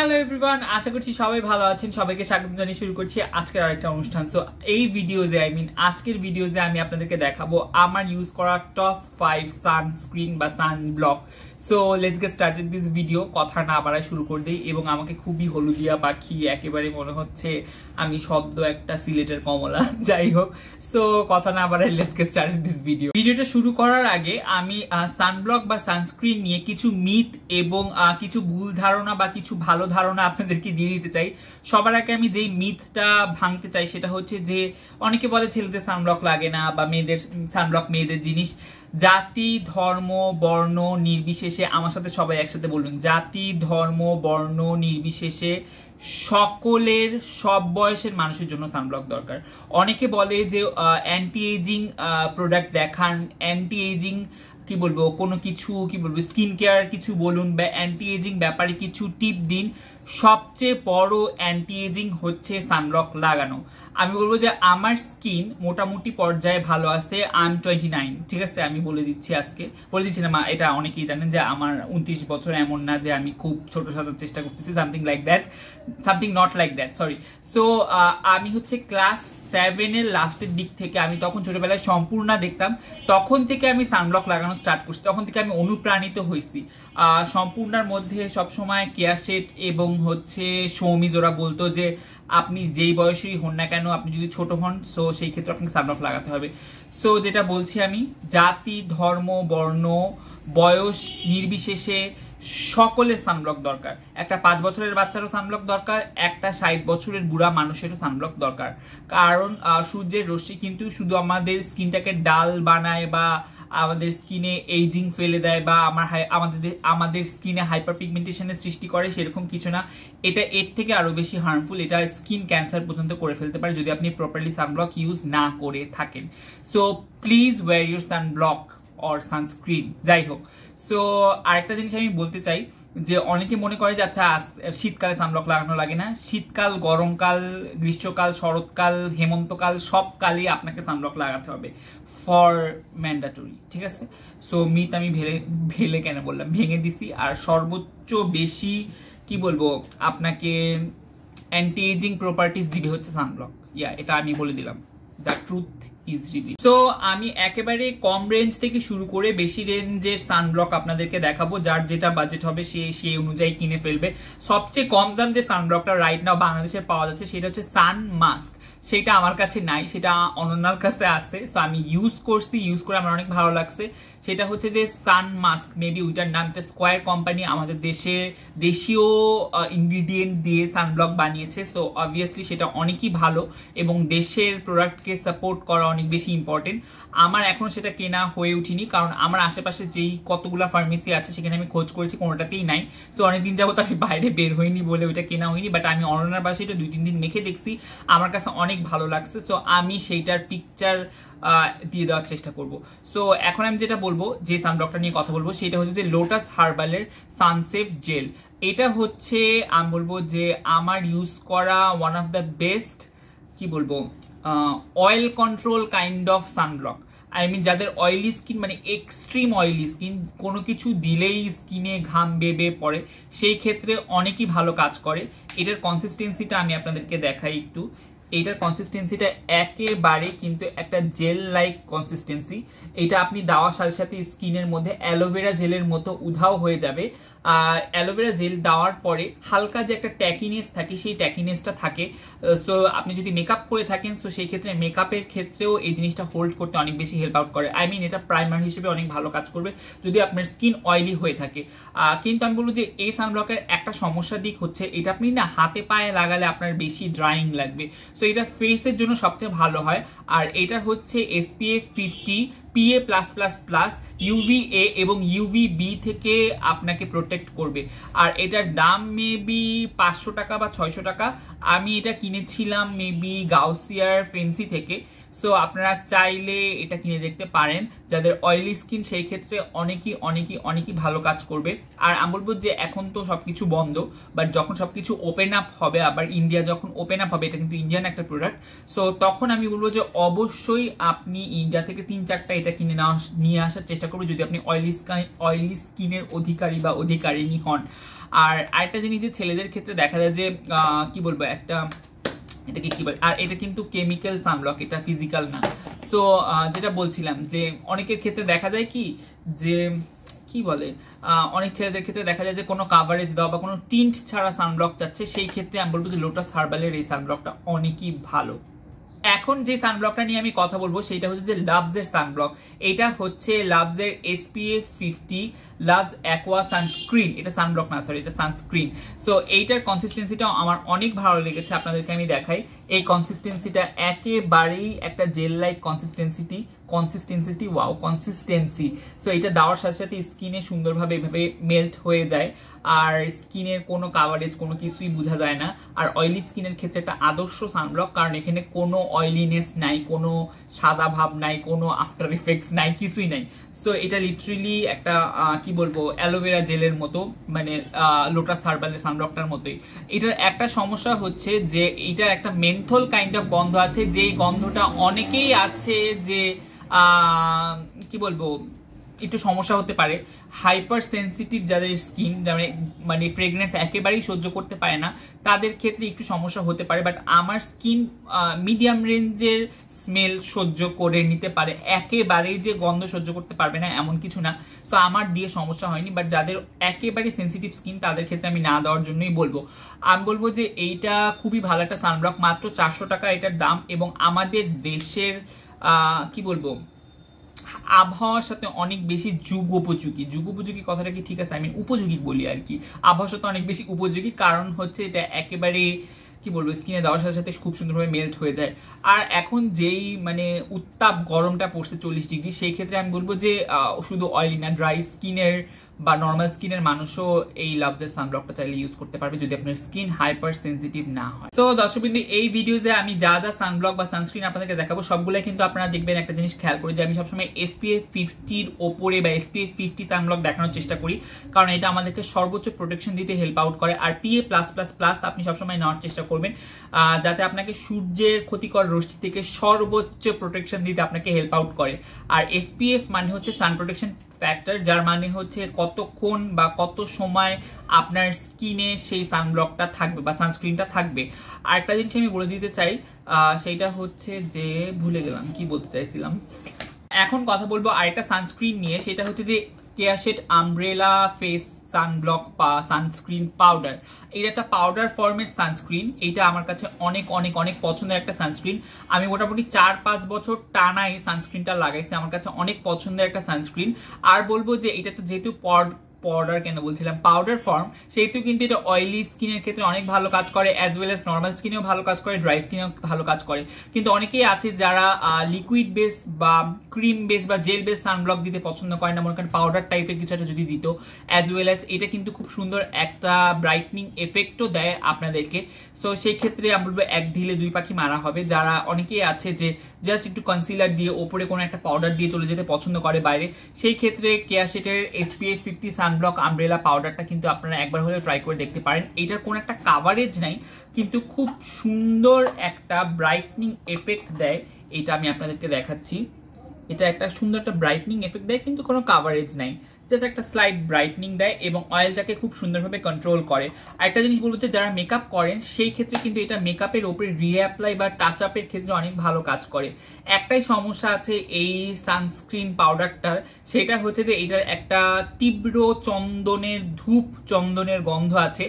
Hello everyone আশা করছি সবাই ভালো আছেন। সবাইকে স্বাগত জানিয়ে শুরু করছি আজকের আরেকটা অনুষ্ঠান। সো এই ভিডিওতে আই মিন আজকের ভিডিওতে আমি আপনাদেরকে দেখাবো আমার ইউজ করা টপ ফাইভ সানস্ক্রিন বা sun block so let's get started this video কথা না বাড়ায় শুরু করে দিই এবং আমাকে খুবই হলুদিয়া পাখি একেবারে মনে হচ্ছে আমি সদ্য একটা সিলেটের কমলা, যাই হোক। সো কথা না বাড়ায় let's get started this video ভিডিওটা শুরু করার আগে আমি সানব্লক বা সানস্ক্রিন নিয়ে কিছু মিথ এবং কিছু ভুল ধারণা বা কিছু ভালো ধারণা আপনাদেরকে দিয়ে দিতে চাই। সবার আগে আমি যেই মিথটা ভাঙতে চাই সেটা হচ্ছে যে, অনেকে বলে ছেলেদের সানব্লক লাগে না বা মেয়েদের সানব্লক মেয়েদের জিনিস জাতি, ধর্ম, বর্ণ নির্বিশেষে, আমার সাথে সবাই একসাথে বলুন, জাতি, ধর্ম, বর্ণ নির্বিশেষে সকলের সব বয়সের মানুষের জন্য সানব্লক দরকার। অনেকে বলে যে অ্যান্টি এজিং প্রোডাক্ট দেখান অ্যান্টি এজিং কি বলব, কোনো কিছু, কি বলব স্কিন কেয়ার কিছু বলুন বা অ্যান্টি এজিং ব্যাপারে কিছু টিপ দিন। সবচেয়ে বড় অ্যান্টি এজিং হচ্ছে সানব্লক লাগানো। আমি বলব যে আমার স্কিন মোটামুটি পর্যায়ে ভালো আছে আই এম টোয়েন্টি নাইন ঠিক আছে? আমি বলে দিচ্ছি আজকে। বলে দিচ্ছি না এটা অনেকেই জানেন যে আমার উনত্রিশ বছর এমন না যে আমি খুব ছোট সাজার চেষ্টা করতেছি something like that something not like that sorry so আমি হচ্ছে ক্লাস সেভেনের লাস্টের দিক থেকে আমি তখন ছোটবেলায় সম্পূর্ণ দেখতাম, তখন থেকে আমি সানব্লক লাগানো স্টার্ট করছি, তখন থেকে আমি অনুপ্রাণিত হয়েছি। সম্পূর্ণার মধ্যে সবসময় কেয়ার সেট এবং হচ্ছে সৌমিজ ওরা বলতো যে, আপনি যেই বয়সেই হন না কেন, আপনি যদি ছোট হন সো সেই ক্ষেত্রে আপনাকে সানব্লক লাগাতে হবে। সো যেটা বলছি আমি, জাতি, ধর্ম, বর্ণ, বয়স নির্বিশেষে সকলের সানব্লক দরকার। একটা পাঁচ বছরের বাচ্চারও সানব্লক দরকার, একটা ষাট বছরের বুড়া মানুষেরও সানব্লক দরকার। কারণ সূর্যের রশ্মি কিন্তু শুধু আমাদের স্কিনটাকে ডাল বানায় বা আমাদের স্কিনে এইজিং ফেলে দেয় বা আমার আমাদের আমাদের স্কিনে হাইপার পিগমেন্টেশনের সৃষ্টি করে, সেরকম কিছু না। এটা এর থেকে আরও বেশি হার্মফুল এটা স্কিন ক্যান্সার পর্যন্ত করে ফেলতে পারে যদি আপনি প্রপারলি সানব্লক ইউজ না করে থাকেন। So please wear your sunblock or sunscreen যাই হোক। সো আরেকটা জিনিস আমি বলতে চাই, যে অনেকে মনে করে যে আচ্ছা শীতকালে সানব্লক লাগানো লাগে না। শীতকাল, গরমকাল, গ্রীষ্মকাল, শরৎকাল, হেমন্তকাল সব কালই আপনাকে সানব্লক লাগাতে হবে। ফর ম্যান্ডাটরি ঠিক আছে? সো মিথ আমি ভেলে ভেলে কেন বললাম? ভেঙে দিছি, আর সর্বোচ্চ বেশি, কি বলব, আপনাকে অ্যান্টি এজিং প্রপার্টিস দিবে হচ্ছে সানব্লক ইয়া এটা আমি বলে দিলাম। The truth is reveal so আমি একেবারে কম রেঞ্জ থেকে শুরু করে বেশি রেঞ্জের সানব্লক আপনাদেরকে দেখাবো। যার যেটা বাজেট হবে সে সেই অনুযায়ী কিনে ফেলবে। সবচেয়ে কম দাম যে সানব্লকটা রাইট নাও বাংলাদেশে পাওয়া যাচ্ছে সেটা হচ্ছে সান মাস্ক সেটা আমার কাছে নাই, সেটা অনন্যার কাছে আছে। সো আমি ইউজ করছি ইউজ করে আমার অনেক ভালো লাগছে। সেটা হচ্ছে যে সান মাস্ক, মেবি ওইটার নামটা স্কোয়ার কোম্পানি আমাদের দেশে দেশীয় ইনগ্রিডিয়েন্ট দিয়ে সানব্লক বানিয়েছে সো অবভিয়াসলি সেটা অনেকই ভালো এবং দেশের প্রোডাক্টকে সাপোর্ট করা অনেক বেশি ইম্পর্টেন্ট আমার এখন সেটা কেনা হয়ে উঠিনি, কারণ আমার আশেপাশে যেই কতগুলো ফার্মেসি আছে সেখানে আমি খোঁজ করেছি, কোনোটাতেই নাই। তো অনেকদিন যাবত আমি বাইরে বের হইনি বলে ওইটা কেনা হয়নি বাট আমি অনলাইনের বাসে এটা দুই তিন দিন মেখে দেখছি। আমার কাছে অনেক ভালো লাগছে সো আমি সেইটার পিকচার দিয়ে দেওয়ার চেষ্টা করব। সো এখন আমি যেটা বলব, যে সানব্লকটা নিয়ে কথা বলব, সেটা হচ্ছে যে লোটাস হার্বালের সানসেফ জেল এটা হচ্ছে, আমি বলব যে আমার ইউজ করা ওয়ান অফ দ্য বেস্ট কি বলব oil control kind of sunblock I mean যাদের অয়েলি স্কিন মানে এক্সট্রিম অয়েলি স্কিন কোনো কিছু দিলেই স্কিনে ঘাম বেবে পড়ে, সেই ক্ষেত্রে অনেকই ভালো কাজ করে। এটার কনসিস্টেন্সিটা আমি আপনাদেরকে দেখাই একটু। এইটার কনসিস্টেন্সিটা একেবারে কিন্তু একটা জেল লাইক কনসিস্টেন্সি এটা আপনি দেওয়ার সাথে সাথে স্কিনের মধ্যে অ্যালোভেরা জেলের মতো উধাও হয়ে যাবে। অ্যালোভেরা জেল দেওয়ার পরে হালকা যে একটা ট্যাকিনেস থাকে, সেই ট্যাকিনেসটা থাকে। সো আপনি যদি মেকআপ করে থাকেন সো সেই ক্ষেত্রে মেকআপের ক্ষেত্রেও এই জিনিসটা হোল্ড করতে অনেক বেশি হেল্প আউট করে। আই মিন এটা প্রাইমার হিসেবে অনেক ভালো কাজ করবে, যদি আপনার স্কিন অয়েলি হয়ে থাকে। কিন্তু আমি বলব যে, এই সানব্লকের একটা সমস্যার দিক হচ্ছে, এটা আপনি না হাতে পায়ে লাগালে আপনার বেশি ড্রাইং লাগবে। সো এটা ফেসের জন্য সবচেয়ে ভালো হয়। আর এটা হচ্ছে SPF fifty PA plus plus plus UV A এবং ইউভি বি থেকে আপনাকে প্রোটেক্ট করবে। আর এটার দাম মেবি পাঁচশো টাকা বা ছয়শো টাকা। আমি এটা কিনেছিলাম মেবি গাউসিয়ার ফেন্সি থেকে। সো আপনারা চাইলে এটা কিনে দেখতে পারেন। যাদের অয়েলি স্কিন সেই ক্ষেত্রে অনেকই অনেকই অনেকই ভালো কাজ করবে। আর আমি বলব যে, এখন তো সবকিছু বন্ধ বাট যখন সবকিছু ওপেন আপ হবে, আবার ইন্ডিয়া যখন ওপেন আপ হবে, এটা কিন্তু ইন্ডিয়ান একটা প্রোডাক্ট সো তখন আমি বলব যে, অবশ্যই আপনি ইন্ডিয়া থেকে তিন চারটা এটা কিনে নেওয়া, নিয়ে আসার চেষ্টা করবেন যদি আপনি অয়েলি স্কিন অয়েলি স্কিনের অধিকারী বা অধিকারিণী হন। আর আরেকটা জিনিস যে, ছেলেদের ক্ষেত্রে দেখা যায় যে কি বলব, একটা এটাকে কি বলে? আর এটা কিন্তু কেমিক্যাল সানব্লক এটা ফিজিক্যাল না। সো যেটা বলছিলাম যে অনেকের ক্ষেত্রে দেখা যায় কি যে, কি বলে? অনেক ছেলেদের ক্ষেত্রে দেখা যায় যে কোনো কাভারেজ দেওয়া বা কোনো টিন্ট ছাড়া সানব্লক চাচ্ছে সেই ক্ষেত্রে আমি বলব যে লোটাস হার্বালের এই সানব্লকটা অনেকই ভালো। এখন যে সানব্লকটা নিয়ে আমি কথা বলব, সেটা হচ্ছে যে লাভসের সানব্লক এটা হচ্ছে লাভসের SPF fifty loves aqua sunscreen এটা সানব্লক না সরি এটা সানস্ক্রিন সো এইটার কনসিস্টেন্সিটাও আমার অনেক ভালো লেগেছে, আপনাদেরকে আমি দেখাই। এই কনসিস্টেন্সিটা একেবারেই একটা জেল লাইক কনসিস্টেন্সিটি কনসিস্টেন্সিটি ওয়াও কনসিস্টেন্সি সো এটা দেওয়ার সাথে সাথে স্কিনে সুন্দরভাবে এভাবে মেল্ট হয়ে যায়। আর স্কিনের কোনো কাভারেজ কোনো কিছুই বোঝা যায় না। আর অয়েলি স্কিনের ক্ষেত্রে একটা আদর্শ সানব্লক কারণ এখানে কোনো অয়েলিনেস নাই, কোনো সাদা ভাব নাই, কোনো আফটার ইফেক্টস নাই, কিছুই নাই। সো এটা লিটারেলি একটা কি বলব, অ্যালোভেরা জেলের মতো মানে লোটাস হার্বালের সানব্লকটার মতোই। এটার একটা সমস্যা হচ্ছে যে, এটার একটা মেন্থল কাইন্ড অফ গন্ধ আছে, যেই গন্ধটা অনেকেই আছে যে কি বলব একটু সমস্যা হতে পারে। হাইপার সেন্সিটিভ যাদের স্কিন মানে মানে ফ্রেগনেন্স একেবারেই সহ্য করতে পারে না, তাদের ক্ষেত্রে একটু সমস্যা হতে পারে। বাট আমার স্কিন মিডিয়াম রেঞ্জের স্মেল সহ্য করে নিতে পারে। একেবারেই যে গন্ধ সহ্য করতে পারবে না, এমন কিছু না। সো আমার দিয়ে সমস্যা হয়নি বাট যাদের একেবারে সেন্সিটিভ স্কিন তাদের ক্ষেত্রে আমি না দেওয়ার জন্যই বলব। আমি বলব যে, এইটা খুবই ভালো একটা সানব্লক মাত্র চারশো টাকা এটার দাম এবং আমাদের দেশের কি বলব? আবহাওয়ার সাথে অনেক বেশি যুগ উপযোগী যুগ উপযোগী কথাটা কি ঠিক আছে? আমি উপযোগী বলি আর কি। আবহাওয়ার সাথে অনেক বেশি উপযোগী কারণ হচ্ছে এটা একেবারে, কি বলব স্কিনে দেওয়ার সাথে সাথে খুব সুন্দরভাবে মেল্ট হয়ে যায়। আর এখন যেই মানে উত্তাপ গরমটা পড়ছে চল্লিশ ডিগ্রি, সেই ক্ষেত্রে আমি বলব যে শুধু অয়েলি না ড্রাই স্কিনের বা নর্মাল স্কিনের মানুষও এই লাভজের সানব্লকটা চাইলে ইউজ করতে পারবে যদি আপনার স্কিন হাইপার সেন্সিটিভ না হয়। তো দর্শকবিন্দু, এই ভিডিওতে আমি যা যা সানব্লক বা সানস্ক্রিন আপনাদেরকে দেখাবো, সবগুলাই কিন্তু আপনারা দেখবেন একটা জিনিস খেয়াল করে যে আমি সবসময় এসপিএফ ফিফটির ওপরে বা এসপিএফ ফিফটি সানব্লক দেখানোর চেষ্টা করি, কারণ এটা আমাদেরকে সর্বোচ্চ প্রোটেকশন দিতে হেল্প আউট করে। আর পিএ প্লাস প্লাস প্লাস আপনি সবসময় নেওয়ার চেষ্টা করবেন যাতে আপনাকে সূর্যের ক্ষতিকর রশ্মি থেকে সর্বোচ্চ প্রোটেকশন দিতে আপনাকে হেল্প আউট করে। আর এসপিএফ মানে হচ্ছে সান প্রোটেকশন ফ্যাক্টর যার মানে হচ্ছে কতক্ষণ বা কত সময় আপনার স্কিনে সেই সানব্লকটা থাকবে বা সানস্ক্রিনটা থাকবে। আরেকটা জিনিস আমি বলে দিতে চাই সেইটা হচ্ছে যে, ভুলে গেলাম, কি বলতে চাইছিলাম? এখন কথা বলব আরেকটা সানস্ক্রিন নিয়ে, সেটা হচ্ছে যে কেয়াশেট আমব্রেলা ফেস সানব্লক বা সানস্ক্রিন পাউডার এটা একটা পাউডার ফর্মের সানস্ক্রিন এইটা আমার কাছে অনেক অনেক অনেক পছন্দের একটা সানস্ক্রিন আমি মোটামুটি চার, পাঁচ বছর টানা এই সানস্ক্রিনটা লাগাইছি, আমার কাছে অনেক পছন্দের একটা সানস্ক্রিন আর বলব যে এটা তো যেহেতু পড পাউডার কেন বলছিলাম? পাউডার ফর্ম সেহেতু কিন্তু এটা অয়েলি স্কিনের ক্ষেত্রে অনেক ভালো কাজ করে অ্যাজ ওয়েল এস নর্মাল স্কিনেও ভালো কাজ করে ড্রাই স্কিনেও ভালো কাজ করে। কিন্তু অনেকেই আছে যারা লিকুইড বেস বা ক্রিম বেস বা জেল বেস সানব্লক দিতে পছন্দ করে না, মনে করেন পাউডার টাইপের কিছু একটা যদি দিত অ্যাজ ওয়েল এস এটা কিন্তু খুব সুন্দর একটা ব্রাইটনিং এফেক্টও দেয় আপনাদেরকে। সো সেই ক্ষেত্রে আমি বলব এক ঢিলে দুই পাখি মারা হবে। যারা অনেকেই আছে যে জাস্ট একটু কনসিলার দিয়ে ওপরে কোনো একটা পাউডার দিয়ে চলে যেতে পছন্দ করে বাইরে, সেই ক্ষেত্রে কেয়াশেটের এসপিএফ ফিফটি সানব্লক আমব্রেলা পাউডারটা কিন্তু আপনারা একবার হলে ট্রাই করে দেখতে পারেন। এটার কোনো একটা কাভারেজ নাই, কিন্তু খুব সুন্দর একটা ব্রাইটনিং এফেক্ট দেয়, এটা আমি আপনাদেরকে দেখাচ্ছি। এটা একটা সুন্দর একটা ব্রাইটনিং এফেক্ট দেয়, কিন্তু কোনো কাভারেজ নাই। জাস্ট একটা স্লাইড ব্রাইটনিং দেয় এবং অয়েলটাকে খুব সুন্দরভাবে কন্ট্রোল করে। আরেকটা জিনিস বলব যে যারা মেকআপ করেন, সেই ক্ষেত্রে কিন্তু এটা মেকআপের ওপরে রিঅ্যাপ্লাই বা টাচ আপের ক্ষেত্রে অনেক ভালো কাজ করে। একটাই সমস্যা আছে এই সানস্ক্রিন পাউডারটার সেটা হচ্ছে যে এটার একটা তীব্র চন্দনের ধূপ, চন্দনের গন্ধ আছে।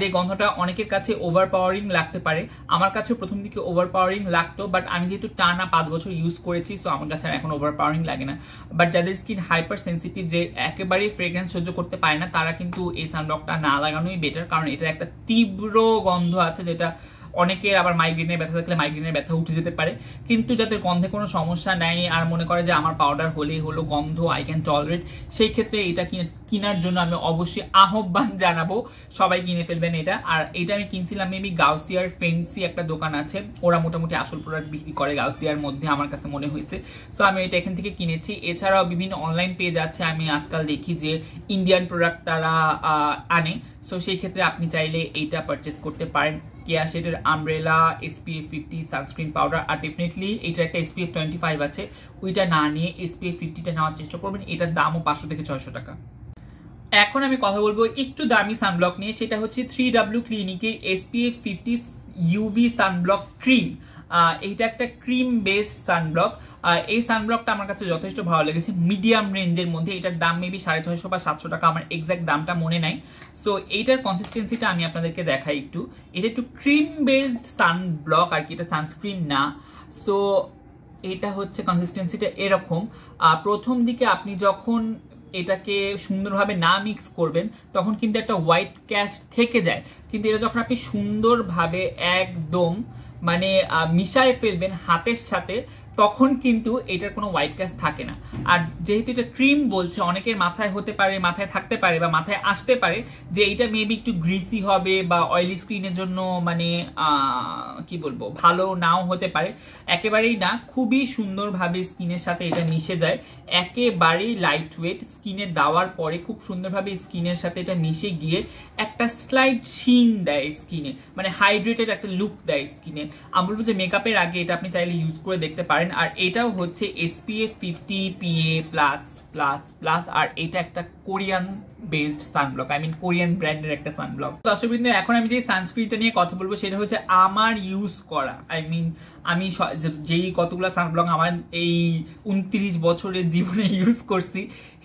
যে গন্ধটা অনেকের কাছে ওভার পাওয়ারিং লাগতে পারে। আমার কাছে প্রথম দিকে ওভার পাওয়ারিং লাগতো বাট আমি যেহেতু টানা পাঁচ বছর ইউজ করেছি সো আমার কাছে এখন ওভার পাওয়ারিং লাগে না। বাট যাদের স্কিন হাইপার সেন্সিটিভ যে একেবারেই ফ্রেগ্রেন্স সহ্য করতে পারে না, তারা কিন্তু এই সানব্লকটা না লাগানোই বেটার কারণ এটা একটা তীব্র গন্ধ আছে যেটা অনেকের আবার মাইগ্রেনের ব্যথা থাকলে মাইগ্রেনের ব্যথা উঠে যেতে পারে। কিন্তু যাদের গন্ধে কোনো সমস্যা নেই আর মনে করে যে আমার পাউডার হলেই হলো গন্ধ আই ক্যান টলারেট সেই ক্ষেত্রে এটা কেনার জন্য আমি অবশ্যই আহ্বান জানাব। সবাই কিনে ফেলবেন এটা। আর এটা আমি কিনছিলাম মেবি গাউসিয়ার ফেন্সি একটা দোকান আছে। ওরা মোটামুটি আসল প্রোডাক্ট বিক্রি করে গাউসিয়ার মধ্যে আমার কাছে মনে হয়েছে। সো আমি এটা এখান থেকে কিনেছি। এছাড়াও বিভিন্ন অনলাইন পেজ আছে। আমি আজকাল দেখি যে ইন্ডিয়ান প্রোডাক্ট তারা আনে। সো সেই ক্ষেত্রে আপনি চাইলে এইটা পারচেস করতে পারেন। কেয়া শেডের umbrella SPF fifty sunscreen powder আর ডেফিনেটলি এটা একটা এসপিএফ টোয়েন্টি ফাইভ আছে। ওইটা না নিয়ে এসপিএফ ফিফটিটা নেওয়ার চেষ্টা করবেন। এটার দামও পাঁচশো থেকে ছয়শো টাকা। এখন আমি কথা বলব একটু দামি সানব্লক নিয়ে। সেটা হচ্ছে থ্রি ডাব্লিউ ক্লিনিকের SPF fifty UV sunblock cream এইটা একটা ক্রিম বেসড সানব্লক এই সানব্লকটা আমার কাছে যথেষ্ট ভালো লেগেছে। মিডিয়াম রেঞ্জের মধ্যে। এটার দাম মেবি সাড়ে ছয়শো বা সাতশো টাকা। আমার এক্সাক্ট দামটা মনে নাই। সো এইটার কনসিস্টেন্সিটা আমি আপনাদেরকে দেখাই একটু। এটা একটু ক্রিম বেসড সানব্লক আর কি, এটা সানস্ক্রিন না। সো এটা হচ্ছে কনসিস্টেন্সিটা এরকম। প্রথম দিকে আপনি যখন এটাকে সুন্দরভাবে না মিক্স করবেন, তখন কিন্তু একটা হোয়াইট ক্যাস্ট থেকে যায়। কিন্তু এটা যখন আপনি সুন্দরভাবে একদম মানে মিশায় ফেলবেন হাতের সাথে তখন কিন্তু এটার কোনো হোয়াইট ক্যাস্ট থাকে না। আর যেহেতু এটা ক্রিম বলছে, অনেকের মাথায় হতে পারে, মাথায় থাকতে পারে বা মাথায় আসতে পারে যে এটা মেবি একটু গ্রিসি হবে বা অয়েলি স্ক্রিনের জন্য মানে কি বলব, ভালো নাও হতে পারে। একেবারেই না, খুবই সুন্দরভাবে স্কিনের সাথে এটা মিশে যায়। একেবারেই লাইট ওয়েট স্কিনে দেওয়ার পরে খুব সুন্দরভাবে স্কিনের সাথে এটা মিশে গিয়ে একটা স্লাইড শিন দেয় স্কিনে মানে হাইড্রেটেড একটা লুক দেয় স্কিনে আমি বলব যে মেকআপের আগে এটা আপনি চাইলে ইউজ করে দেখতে পারেন। আর এটাও হচ্ছে SPF fifty PA plus plus plus আর এটা একটা Korean based sunblock I mean Korean ব্র্যান্ডের একটা সানব্লক দর্শকবৃন্দ, এখন আমি যে সানস্ক্রিনটা নিয়ে কথা বলব সেটা হচ্ছে আমার ইউজ করা। আই মিন আমি যেই কতগুলো সানব্লক আমার এই উনত্রিশ বছরের জীবনে ইউজ করছি,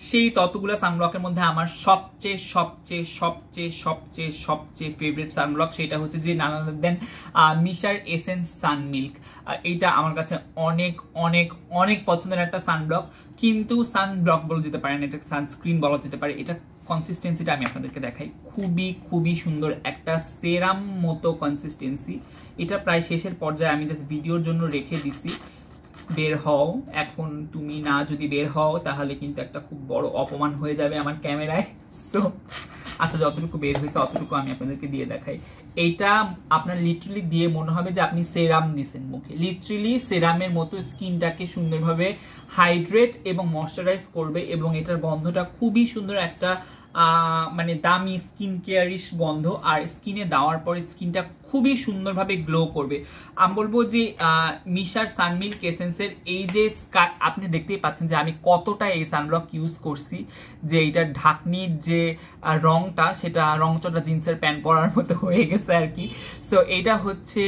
সেই ততগুলো সানব্লকের মধ্যে আমার সবচেয়ে সবচেয়ে সবচেয়ে সবচেয়ে সবচেয়ে ফেভারিট সানব্লক সেটা হচ্ছে যে নানা দেন মিশার এসেন্স সানমিল্ক এইটা আমার কাছে অনেক অনেক অনেক পছন্দের একটা সানব্লক কিন্তু সানব্লক বলা যেতে পারে না এটা সানস্ক্রিন বলা যেতে পারে। এটা কনসিস্টেন্সিটা আমি আপনাদেরকে দেখাই। খুবই খুবই সুন্দর একটা সেরাম মতো কনসিস্টেন্সি এটা প্রায় শেষের পর্যায়ে আমি জাস্ট ভিডিওর জন্য রেখে দিছি। বের হও। এখন তুমি না যদি বের হও, তাহলে কিন্তু একটা খুব বড় অপমান হয়ে যাবে আমার ক্যামেরায়। সো আচ্ছা যতটুকু বের হয়েছে, অতটুকু আমি আপনাদেরকে দিয়ে দেখাই। এইটা আপনার লিটারেলি দিয়ে মনে হবে যে আপনি সেরাম দিছেন মুখে। লিটারেলি সেরামের মতো স্কিনটাকে সুন্দরভাবে হাইড্রেট এবং ময়শ্চারাইজ করবে এবং এটার গন্ধটা খুবই সুন্দর একটা মানে দামি স্কিন কেয়ারিশ গন্ধ। আর স্কিনে দেওয়ার পরে স্কিনটা খুবই সুন্দরভাবে গ্লো করবে। আমি বলব যে মিশার সানমিল্ক এসেন্সের এই যে আপনি দেখতেই পাচ্ছেন যে আমি কতটা এই সানব্লক ইউজ করছি, যে এইটার ঢাকনির যে রংটা, সেটা রংচটা জিন্সের প্যান্ট পরার মতো হয়ে গেছে আর কি। সো এটা হচ্ছে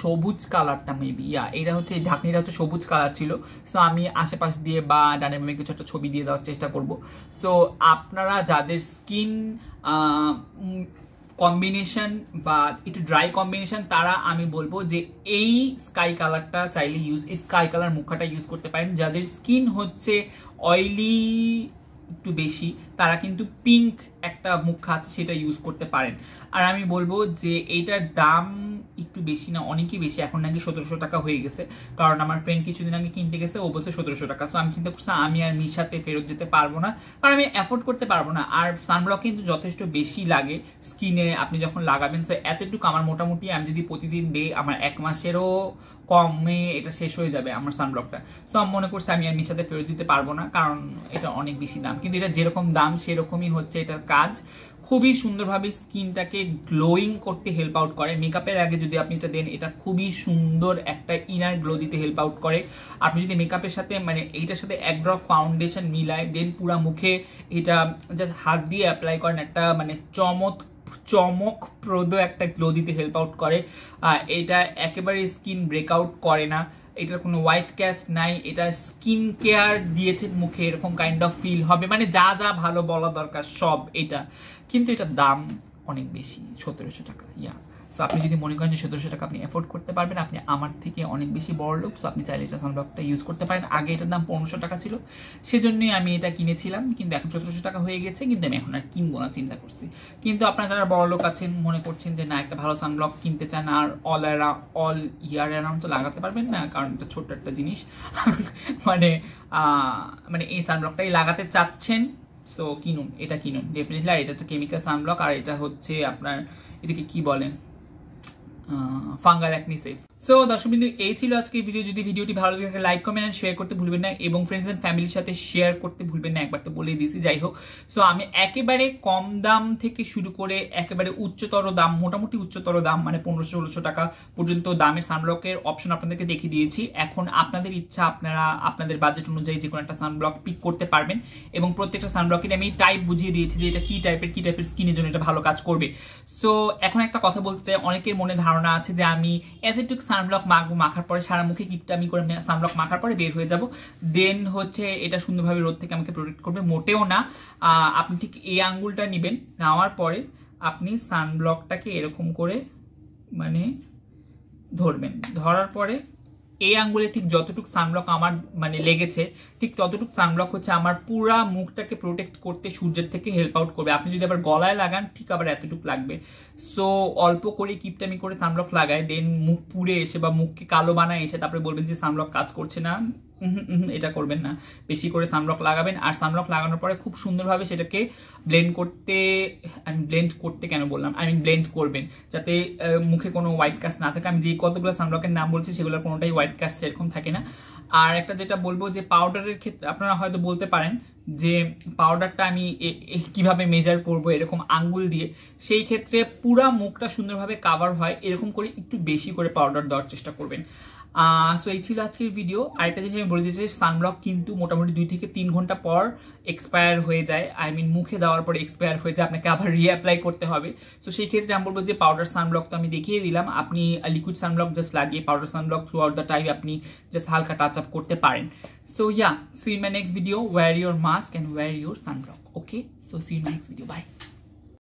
সবুজ কালারটা মেবি ইয়া এটা হচ্ছে ঢাকনিটা হচ্ছে সবুজ কালার ছিল। সো আমি আশেপাশ দিয়ে বা ডানে বামে কিছু একটা ছবি দিয়ে দেওয়ার চেষ্টা করব। সো আপনারা যাদের স্কিন কম্বিনেশন বা একটু ড্রাই কম্বিনেশন তারা আমি বলব যে এই স্কাই কালারটা চাইলে ইউজ স্কাই কালার মুখাটা ইউজ করতে পারেন। যাদের স্কিন হচ্ছে অয়েলি একটু বেশি তারা কিন্তু পিঙ্ক একটা মুখা আছে, সেটা ইউজ করতে পারেন। আর আমি বলব যে এইটার দাম একটু বেশি না, অনেকই বেশি। এখন নাকি সতেরোশো টাকা হয়ে গেছে। কারণ আমার ফ্রেন্ড কিছুদিন আগে কিনতে গেছে, ও বলছে সতেরোশো টাকা। সো আমি চিন্তা করছি, আমি আর মিশাতে ফেরত যেতে পারব না। কারণ আমি অ্যাফোর্ড করতে পারব না। আর সানব্লক কিন্তু যথেষ্ট বেশি লাগে স্কিনে আপনি যখন লাগাবেন সো এতটুকু আমার মোটামুটি আমি যদি প্রতিদিন দে আমার এক মাসেরও কমে এটা শেষ হয়ে যাবে আমার সানব্লকটা সো আমি মনে করছি আমি আর মিশাতে ফেরত দিতে পারব না, কারণ এটা অনেক বেশি দাম। কিন্তু এটা যেরকম দাম সেরকমই হচ্ছে এটার কাজ। খুবই সুন্দরভাবে স্কিনটাকে গ্লোয়িং করতে হেল্প আউট করে। মেকআপের আগে যদি আপনি এটা দেন, এটা খুবই সুন্দর একটা ইনার গ্লো দিতে হেল্প আউট করে। আপনি যদি মেকআপের সাথে মানে এইটার সাথে এক ড্রপ ফাউন্ডেশন মিলায় দেন পুরা মুখে এটা জাস্ট হাত দিয়ে অ্যাপ্লাই করেন, একটা মানে চমৎ চমকপ্রদ একটা গ্লো দিতে হেল্প আউট করে। এটা একেবারে স্কিন ব্রেকআউট করে না। এটার কোনো হোয়াইট ক্যাস্ট নাই, এটা স্কিন কেয়ার দিয়েছে মুখে, এরকম কাইন্ড অফ ফিল হবে। মানে যা যা ভালো বলা দরকার, সব এটা। কিন্তু এটার দাম অনেক বেশি, সতেরোশো টাকা ইয়া সো আপনি যদি মনে করেন যে সতেরোশো টাকা আপনি এফোর্ড করতে পারবেন, আপনি আমার থেকে অনেক বেশি বড় লোক সো আপনি চাইলে এটা সানব্লকটা ইউজ করতে পারেন। আগে এটার দাম পনেরোশো টাকা ছিল, সেজন্যই আমি এটা কিনেছিলাম, কিন্তু এখন সতেরোশো টাকা হয়ে গেছে, কিন্তু আমি এখন আর কিনবো না, চিন্তা করছি। কিন্তু আপনারা যারা বড় লোক আছেন, মনে করছেন যে না, একটা ভালো সানব্লক কিনতে চান, আর অল অল ইয়ার অ্যারাউন্ড তো লাগাতে পারবেন না, কারণ এটা ছোট্ট একটা জিনিস। মানে মানে এই সানব্লকটাই লাগাতে চাচ্ছেন সো কিনুন, এটা কিনুন। ডেফিনেটলি আর এটা হচ্ছে কেমিক্যাল সানব্লক আর এটা হচ্ছে আপনার, এটাকে কি বলেন uh, fungi acne safe. So দর্শক বিন্দু এই ছিল আজকের ভিডিও যদি ভিডিওটি ভালো লাগে লাইক কমেন্ট এন্ড শেয়ার করতে ভুলবেন না এবং ফ্রেন্ডস এন্ড ফ্যামিলির সাথে শেয়ার করতে ভুলবেন না। একবার তো বলেই দিয়েছি, যাই হোক। সো আমি একেবারে কম দাম থেকে শুরু করে একেবারে উচ্চতর দাম, মোটামুটি উচ্চতর দাম মানে পনেরোশো, ষোলোশো টাকা পর্যন্ত দামের সানব্লকের অপশন আপনাদেরকে দেখিয়ে দিয়েছি। এখন আপনাদের ইচ্ছা, আপনারা, আপনাদের বাজেট অনুযায়ী যে কোনো একটা সানব্লক পিক করতে পারবেন এবং প্রত্যেকটা সানব্লকের আমি টাইপ বুঝিয়ে দিয়েছি যে এটা কি টাইপের কি টাইপের স্কিনের জন্য এটা ভালো কাজ করবে। সো এখন একটা কথা বলতে চাই। অনেকের মনে ধারণা আছে যে আমি এতটুকু সানব্লক মাখবো মাখার পরে সারা মুখে কিপটামি করে সানব্লক মাখার পরে বের হয়ে যাব। দেন হচ্ছে এটা সুন্দরভাবে রোদ থেকে আমাকে প্রোটেক্ট করবে। মোটেও না। আপনি ঠিক এই আঙ্গুলটা নেবেন। নেওয়ার পরে আপনি সানব্লকটাকে এরকম করে মানে ধরবেন। ধরার পরে এই আঙ্গুলে ঠিক যতটুকু সানব্লক আমার মানে লেগেছে, ঠিক ততটুক সানব্লক হচ্ছে আমার পুরা মুখটাকে প্রোটেক্ট করতে সূর্যের থেকে হেল্প আউট করবে। আপনি যদি আবার গলায় লাগান, ঠিক আবার এতটুকু লাগবে। সো অল্প করে কিপটামি করে সানব্লক লাগায় দেন মুখ পুড়ে এসে বা মুখকে কালো বানায় এসে তারপরে বলবেন যে সানব্লক কাজ করছে না। এটা করবেন না। বেশি করে সানব্লক লাগাবেন। আর সানব্লক লাগানোর পরে খুব সুন্দরভাবে সেটাকে ব্লেন্ড করতে আমি ব্লেন্ড করতে কেন বললাম? আমি ব্লেন্ড করবেন। যাতে মুখে কোনো হোয়াইট কাস্ট না থাকে। আমি যে কতগুলো সানব্লকের নাম বলছি, সেগুলোর কোনোটাই হোয়াইট কাস্ট সেরকম থাকে না। আর একটা যেটা বলব যে পাউডারের ক্ষেত্রে আপনারা হয়তো বলতে পারেন যে পাউডারটা আমি কীভাবে মেজার করব, এরকম আঙ্গুল দিয়ে। সেই ক্ষেত্রে পুরা মুখটা সুন্দরভাবে কাভার হয়। এরকম করে একটু বেশি করে পাউডার দেওয়ার চেষ্টা করবেন। সো এই ছিল আজকের ভিডিও আরেকটা জিনিস আমি বলে দিয়েছি সানব্লক কিন্তু মোটামুটি দুই থেকে তিন ঘণ্টা পর এক্সপায়ার হয়ে যায়। আই মিন মুখে দেওয়ার পরে এক্সপায়ার হয়ে যায়, আপনাকে আবার রিঅ্যাপ্লাই করতে হবে। সো সেই ক্ষেত্রে আমি বলব যে পাউডার সানব্লক তো আমি দেখিয়ে দিলাম। আপনি লিকুইড সানব্লক জাস্ট লাগিয়ে powder sunblock throughout the time আপনি জাস্ট হালকা টাচ আপ করতে পারেন। So yeah see my next video wear your mask and wear your sunblock okay so see my next video bye